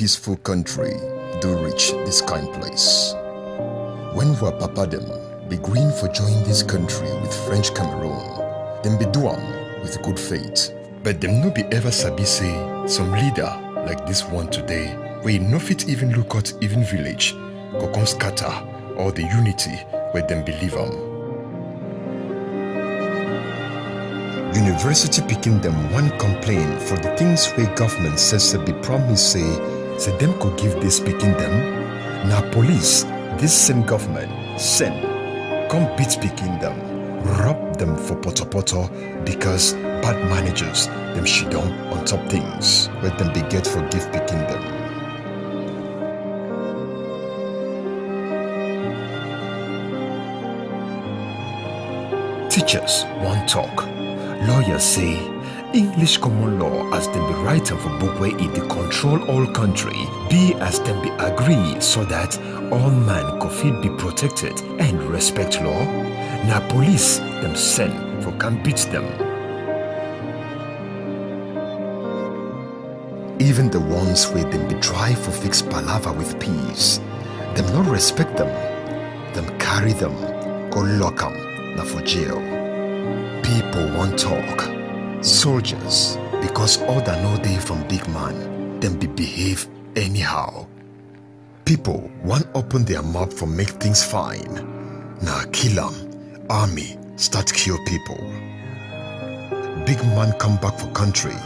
peaceful country do reach this kind place. When our papa them be green for join this country with French Cameroon, them be do am with good faith. But them no be ever sabi say some leader like this one today, we no fit even look at even village, go come scatter all the unity where them believe am. University picking them one complaint for the things where government says to be promised say, say them could give this picking them. Now police, this same government, send, come beat picking them, rob them for poto poto because bad managers, them shit on on top things, where them be get for gift picking them. Teachers want talk. Lawyers say English common law as them be write am for book where it dey control all country be as them be agree so that all man fit be protected and respect law. Na police them send for can beat them. Even the ones where them be try for fix palava with peace, them not respect them. Them carry them, go lock 'em, na for jail. People want talk. Soldiers, because order no day from big man, them be behave anyhow. People want open their mouth for make things fine. Now kill kill 'em. Army start kill people. Big man come back for country.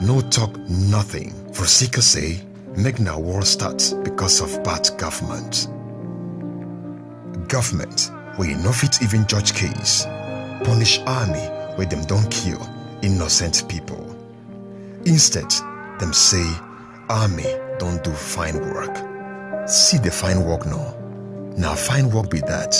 No talk nothing. For seeker say, make now war start because of bad government. Government, we no fit even judge case. Punish army where them don't kill innocent people. Instead, them say army don't do fine work. See the fine work now. Now fine work be that.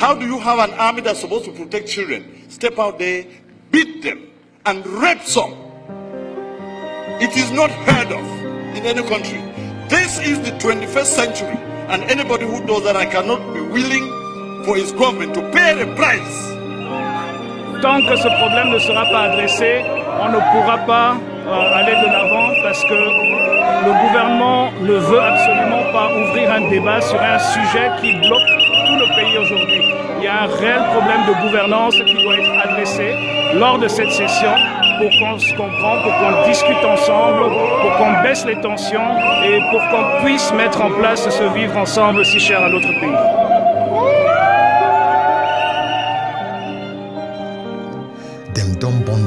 How do you have an army that's supposed to protect children step out there, beat them, and rape some? It is not heard of in any country. This is the 21st century, and anybody who does that, I cannot be willing for his government to pay the price. Tant que ce problème ne sera pas adressé, on ne pourra pas aller de l'avant parce que le gouvernement ne veut absolument pas ouvrir un débat sur un sujet qui bloque tout le pays aujourd'hui. Il y a un réel problème de gouvernance qui doit être adressé lors de cette session pour qu'on se comprenne, pour qu'on discute ensemble, pour qu'on baisse les tensions et pour qu'on puisse mettre en place ce vivre ensemble si cher à notre pays.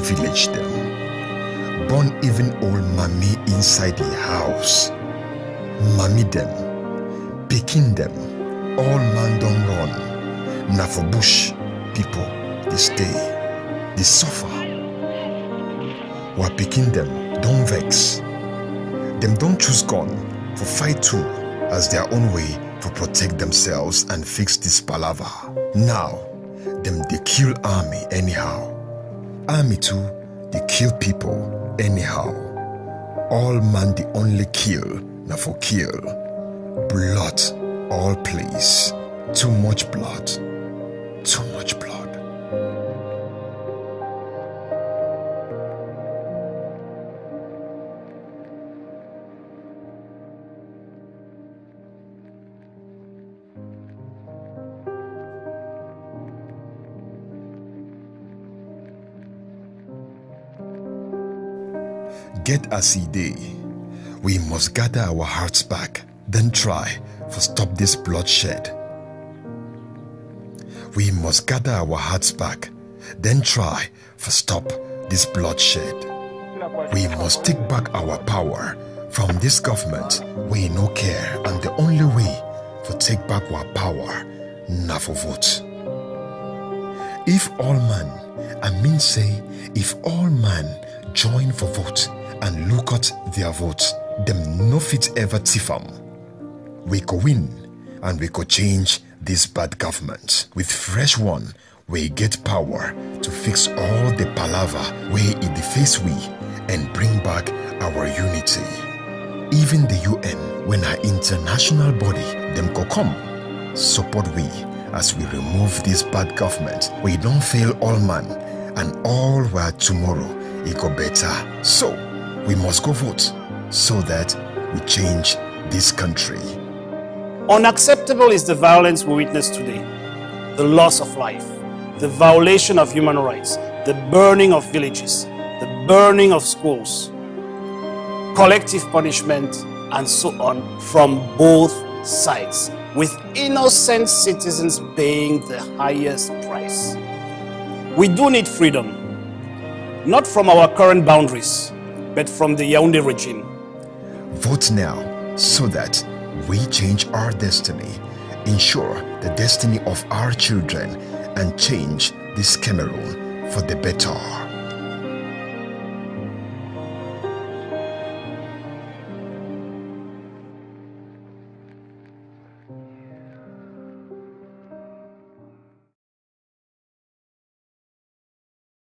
Village. Born even old mommy inside the house. Mommy them. Picking them. All man don't run. Na for bush, people, they stay. They suffer. While picking them, don't vex. Them don't choose gun for fight too as their own way to protect themselves and fix this palaver. Now, them they kill army anyhow. Army too, they kill people anyhow. All man they only kill, na for kill. Blood, all place. Too much blood. Too much blood. Get as he day. We must gather our hearts back, then try for stop this bloodshed. We must gather our hearts back, then try for stop this bloodshed. We must take back our power from this government. We no care, and the only way for take back our power, na for vote. If all men, I mean say, if all men join for vote and look at their votes, them no fit ever thief. We go win and we go change this bad government with fresh one. We get power to fix all the palaver where it the face we and bring back our unity. Even the UN, when our international body, them go come, support we as we remove this bad government. We don't fail all man and all were tomorrow it go better. So we must go vote so that we change this country. Unacceptable is the violence we witness today, the loss of life, the violation of human rights, the burning of villages, the burning of schools, collective punishment, and so on from both sides, with innocent citizens paying the highest price. We do need freedom, not from our current boundaries, but from the Yaoundé regime. Vote now so that we change our destiny, ensure the destiny of our children, and change this Cameroon for the better.